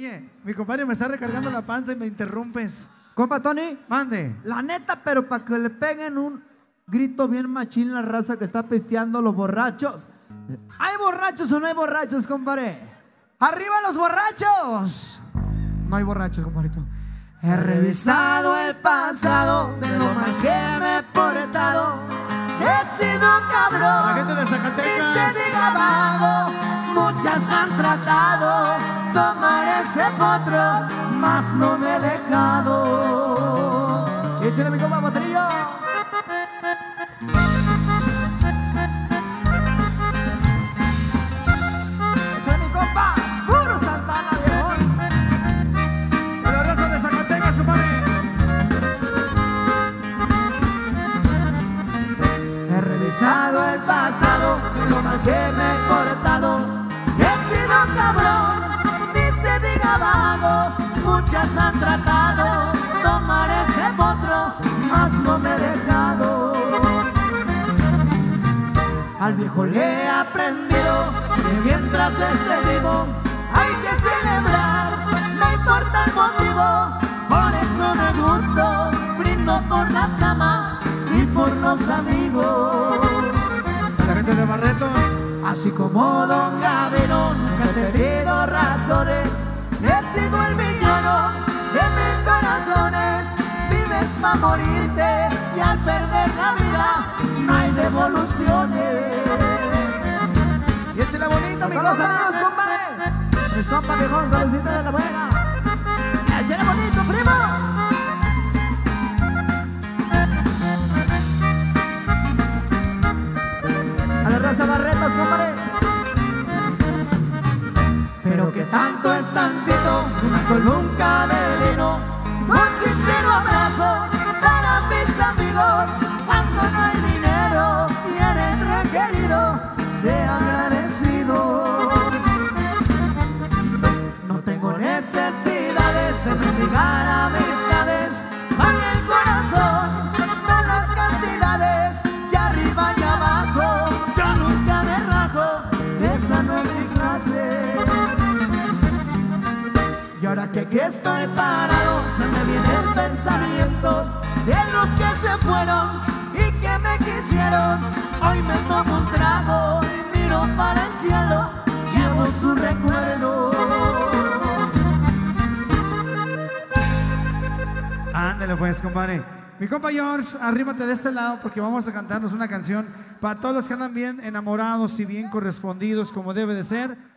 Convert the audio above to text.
Oye, mi compadre me está recargando la panza y me interrumpes. Compa Tony, Mande. la neta, pero para que le peguen un grito bien machín la raza que está pisteando los borrachos. ¿Hay borrachos o no hay borrachos, compadre? ¡Arriba los borrachos! No hay borrachos, compadrito. He revisado el pasado de lo mal que me he portado. He sido un cabrón. La gente de Y Zacatecas. se diga vago, muchas han tratado tomar ese potro, mas no me he dejado. Échale mi compa Potrillo. Échale mi compa, puro Santana. A la raza de Zacatecas, su madre. He revisado el pasado, lo mal que me he. Cabrón, ni se diga vago. Muchas han tratado tomar ese potro, mas no me he dejado. Al viejo le he aprendido que mientras esté vivo hay que celebrar, no importa el motivo. Por eso me gusto, brindo por las damas y por los amigos. La gente de Barretos. Así como te pido razones. He sido el villano de mil corazones. Vives para morirte y al perder la vida no hay devoluciones. Y échale bonito, mi compadre. Mis compas viejón, saludcita de la buena. Tantito, una colunca de vino, un sincero abrazo Y ahora que aquí estoy parado, se me viene el pensamiento de los que se fueron y que me quisieron. Hoy me tomo un trago y miro para el cielo, llevo su recuerdo. Ándale pues, compadre. Mi compa George, arrímate de este lado porque vamos a cantarnos una canción para todos los que andan bien enamorados y bien correspondidos como debe de ser.